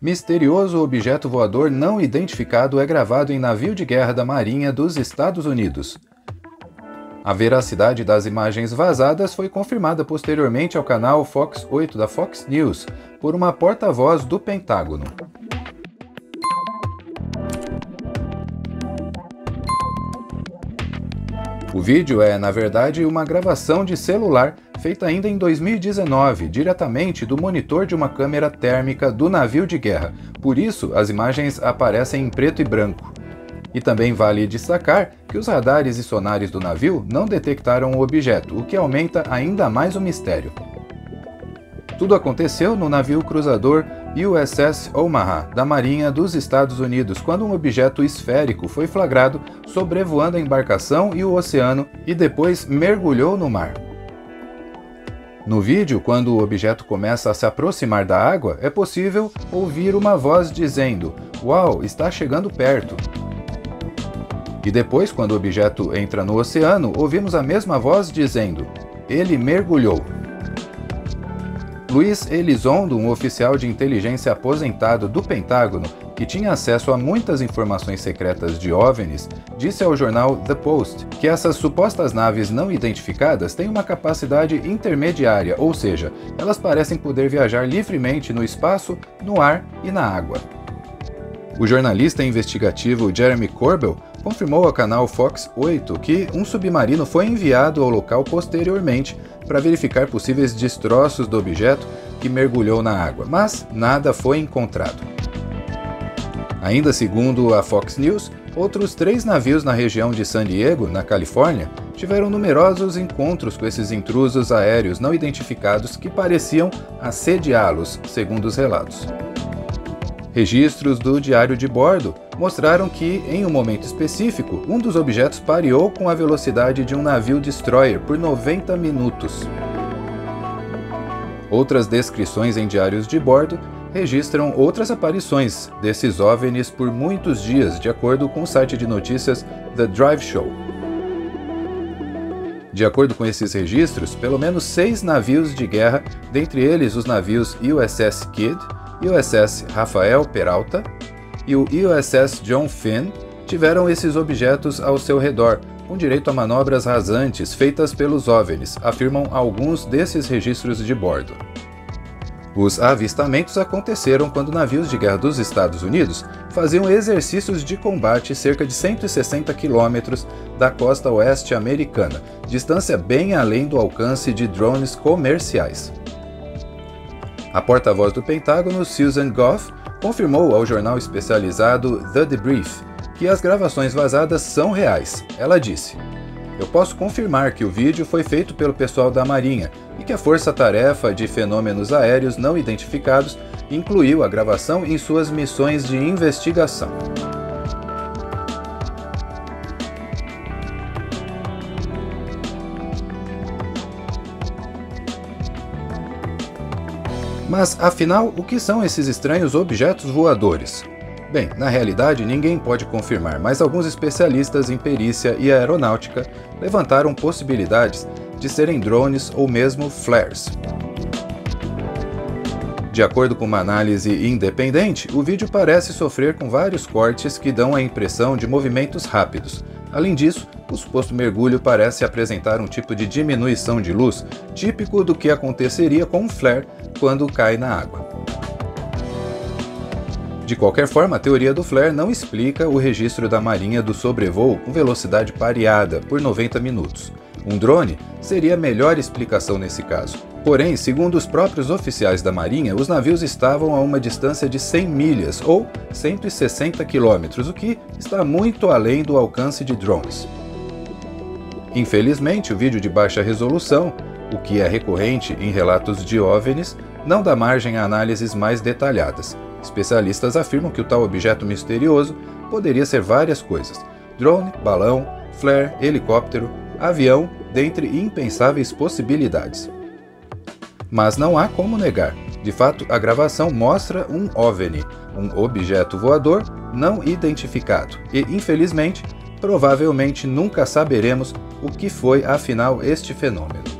Misterioso objeto voador não identificado é gravado em navio de guerra da Marinha dos Estados Unidos. A veracidade das imagens vazadas foi confirmada posteriormente ao canal Fox 8 da Fox News por uma porta-voz do Pentágono. O vídeo é, na verdade, uma gravação de celular feita ainda em 2019, diretamente do monitor de uma câmera térmica do navio de guerra. Por isso, as imagens aparecem em preto e branco. E também vale destacar que os radares e sonares do navio não detectaram o objeto, o que aumenta ainda mais o mistério. Tudo aconteceu no navio cruzador USS Omaha, da Marinha dos Estados Unidos, quando um objeto esférico foi flagrado sobrevoando a embarcação e o oceano e depois mergulhou no mar. No vídeo, quando o objeto começa a se aproximar da água, é possível ouvir uma voz dizendo: Uau, está chegando perto. E depois, quando o objeto entra no oceano, ouvimos a mesma voz dizendo: Ele mergulhou. Luiz Elizondo, um oficial de inteligência aposentado do Pentágono, que tinha acesso a muitas informações secretas de OVNIs, disse ao jornal The Post que essas supostas naves não identificadas têm uma capacidade intermediária, ou seja, elas parecem poder viajar livremente no espaço, no ar e na água. O jornalista investigativo Jeremy Corbell confirmou ao canal Fox 8 que um submarino foi enviado ao local posteriormente para verificar possíveis destroços do objeto que mergulhou na água, mas nada foi encontrado. Ainda segundo a Fox News, outros três navios na região de San Diego, na Califórnia, tiveram numerosos encontros com esses intrusos aéreos não identificados que pareciam assediá-los, segundo os relatos. Registros do diário de bordo mostraram que, em um momento específico, um dos objetos pareou com a velocidade de um navio destroyer por 90 minutos. Outras descrições em diários de bordo registram outras aparições desses OVNIs por muitos dias, de acordo com o site de notícias The Drive Show. De acordo com esses registros, pelo menos seis navios de guerra, dentre eles os navios USS Kidd, USS Rafael Peralta e o USS John Finn tiveram esses objetos ao seu redor, com direito a manobras rasantes feitas pelos OVNIs, afirmam alguns desses registros de bordo. Os avistamentos aconteceram quando navios de guerra dos Estados Unidos faziam exercícios de combate cerca de 160 quilômetros da costa oeste americana, distância bem além do alcance de drones comerciais. A porta-voz do Pentágono, Susan Goff, confirmou ao jornal especializado The Debrief que as gravações vazadas são reais. Ela disse: Eu posso confirmar que o vídeo foi feito pelo pessoal da Marinha e que a Força-Tarefa de Fenômenos Aéreos Não Identificados incluiu a gravação em suas missões de investigação. Mas afinal, o que são esses estranhos objetos voadores? Bem, na realidade ninguém pode confirmar, mas alguns especialistas em perícia e aeronáutica levantaram possibilidades de serem drones ou mesmo flares. De acordo com uma análise independente, o vídeo parece sofrer com vários cortes que dão a impressão de movimentos rápidos. Além disso, o suposto mergulho parece apresentar um tipo de diminuição de luz típico do que aconteceria com um flare quando cai na água. De qualquer forma, a teoria do flare não explica o registro da Marinha do sobrevoo com velocidade pareada por 90 minutos. Um drone seria a melhor explicação nesse caso. Porém, segundo os próprios oficiais da Marinha, os navios estavam a uma distância de 100 milhas ou 160 quilômetros, o que está muito além do alcance de drones. Infelizmente, o vídeo de baixa resolução, o que é recorrente em relatos de OVNIs, não dá margem a análises mais detalhadas. Especialistas afirmam que o tal objeto misterioso poderia ser várias coisas: drone, balão, flare, helicóptero, avião, dentre impensáveis possibilidades. Mas não há como negar. De fato, a gravação mostra um OVNI, um objeto voador não identificado, e infelizmente, provavelmente nunca saberemos o que foi afinal este fenômeno.